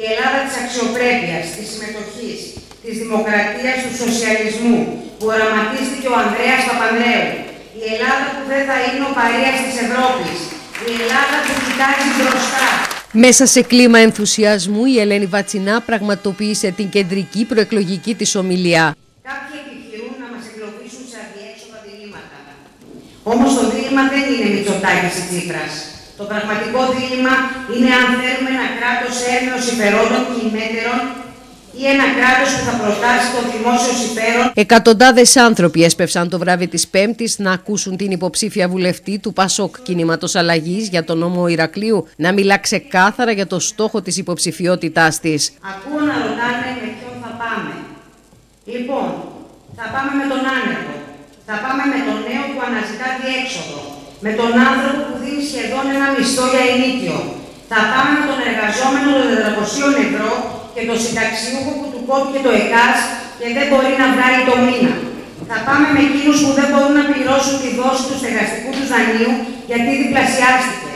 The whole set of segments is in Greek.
Η Ελλάδα της αξιοπρέπειας, της συμμετοχής, της δημοκρατίας, του σοσιαλισμού που οραματίστηκε ο Ανδρέας Παπανδρέου. Η Ελλάδα που δεν θα είναι ο παρείας της Ευρώπης. Η Ελλάδα που κοιτάζει μπροστά. Μέσα σε κλίμα ενθουσιασμού, η Ελένη Βατσινά πραγματοποίησε την κεντρική προεκλογική της ομιλία. Κάποιοι επιχειρούν να μας εκλογήσουν σε αδιέξοδα διλήμματα. Όμως το δίλημα δεν είναι Μητσοτάκης ή Τσίπρας. Το πραγματικό δίλημα είναι αν θέλουμε ένα κράτος έρμεως συμφερόντων και ημέτερων ή ένα κράτος που θα προτάσει το δημόσιο συμφέρον. Εκατοντάδες άνθρωποι έσπευσαν το βράδυ της Πέμπτης να ακούσουν την υποψήφια βουλευτή του Πασόκ Κινήματος Αλλαγής για τον νόμο Ηρακλείου να μιλά ξεκάθαρα για το στόχο της υποψηφιότητάς της. Ακούω να ρωτάνε με ποιον θα πάμε. Λοιπόν, θα πάμε με τον άνεργο. Θα πάμε με τον νέο που αναζητά διέξοδο. Με τον άνθρωπο που δίνει σχεδόν ένα μισθό για ενίκιο. Θα πάμε με τον εργαζόμενο των 400 ευρώ και τον συνταξιούχο που του κόπηκε το ΕΚΑΣ και δεν μπορεί να βγάλει το μήνα. Θα πάμε με εκείνους που δεν μπορούν να πληρώσουν τη δόση του στεγαστικού του δανείου γιατί διπλασιάστηκε.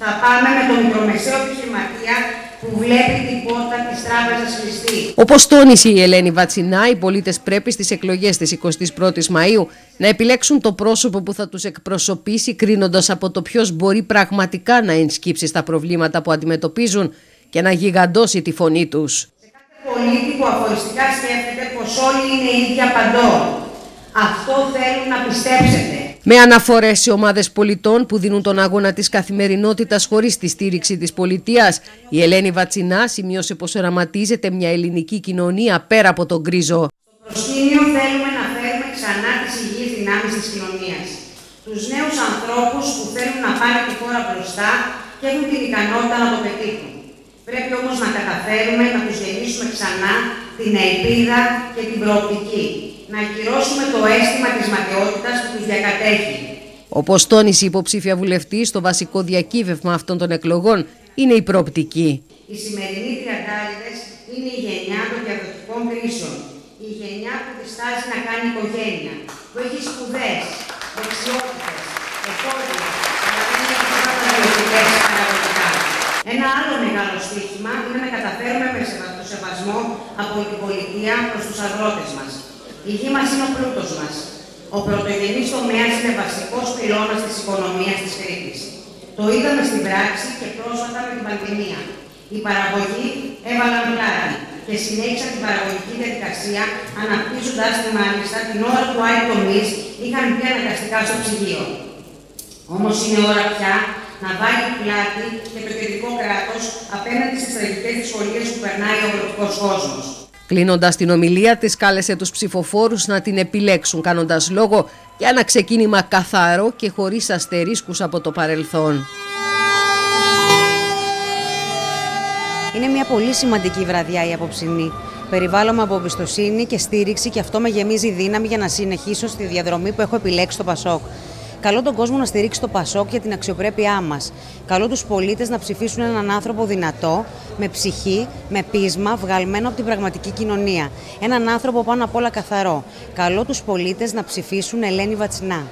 Θα πάμε με τον μικρομεσαίο επιχειρηματία που βλέπει την πόρτα της τράπεζας κλειστή. Όπως τόνισε η Ελένη Βατσινά, οι πολίτες πρέπει στις εκλογές της 21η Μαου να επιλέξουν το πρόσωπο που θα τους εκπροσωπήσει, κρίνοντας από το ποιος μπορεί πραγματικά να ενσκύψει στα προβλήματα που αντιμετωπίζουν και να γιγαντώσει τη φωνή τους. Σε κάθε πολίτη που αφοριστικά σκέφτεται πως όλοι είναι ίδια παντό. Αυτό θέλουν να πιστέψετε. Με αναφορές σε ομάδες πολιτών που δίνουν τον αγώνα της καθημερινότητας χωρίς τη στήριξη της πολιτείας, η Ελένη Βατσινά σημείωσε πως οραματίζεται μια ελληνική κοινωνία πέρα από τον γκρίζο. Στο προσκήνιο θέλουμε να φέρουμε ξανά τις υγιείς δυνάμεις της κοινωνίας. Τους νέους ανθρώπους που θέλουν να πάνε τη χώρα μπροστά και έχουν την ικανότητα να το πετύχουν. Πρέπει όμως να καταφέρουμε να τους γεννήσουμε ξανά την ελπίδα και την προοπτική. Να ακυρώσουμε το αίσθημα της ματαιότητας που τους διακατέχει. Όπως τόνισε η υποψήφια βουλευτής, το βασικό διακύβευμα αυτών των εκλογών είναι η προοπτική. Οι σημερινοί τριαντάριδες είναι η γενιά των διαδοτικών κρίσεων. Η γενιά που διστάζει να κάνει οικογένεια, που έχει σπουδές, δεξιότητες, εφόδια, αλλά δεν έχει παραγωγικά. Ένα άλλο μεγάλο στοίχημα είναι να καταφέρουμε με το σεβασμό από την πολιτεία προς τους αγρότες μας. Η γη μας είναι ο πλούτος μας. Ο πρωτογενής τομέας είναι βασικός πυλώνας της οικονομίας της Κρήτης. Το είδαμε στην πράξη και πρόσφατα με την πανδημία. Οι παραγωγοί έβαλαν πλάτη και συνέχισαν την παραγωγική διαδικασία, αναπτύσσοντας τη μάλιστα την ώρα που άλλοι τομείς είχαν μπει αναγκαστικά στο ψυγείο. Όμως είναι ώρα πια να βάλει πλάτη και το κεντρικό κράτος απέναντι στις τραγικές δυσκολίες που περνάει ο αγροτικός κόσμος. Κλείνοντας την ομιλία της, κάλεσε τους ψηφοφόρους να την επιλέξουν, κάνοντας λόγο για ένα ξεκίνημα καθαρό και χωρίς αστερίσκους από το παρελθόν. Είναι μια πολύ σημαντική βραδιά η απόψινή. Περιβάλλομαι από εμπιστοσύνη και στήριξη και αυτό με γεμίζει δύναμη για να συνεχίσω στη διαδρομή που έχω επιλέξει στο Πασόκ. Καλό τον κόσμο να στηρίξει το Πασόκ για την αξιοπρέπειά μας. Καλό τους πολίτες να ψηφίσουν έναν άνθρωπο δυνατό, με ψυχή, με πείσμα, βγαλμένο από την πραγματική κοινωνία. Έναν άνθρωπο πάνω απ' όλα καθαρό. Καλό τους πολίτες να ψηφίσουν Ελένη Βατσινά.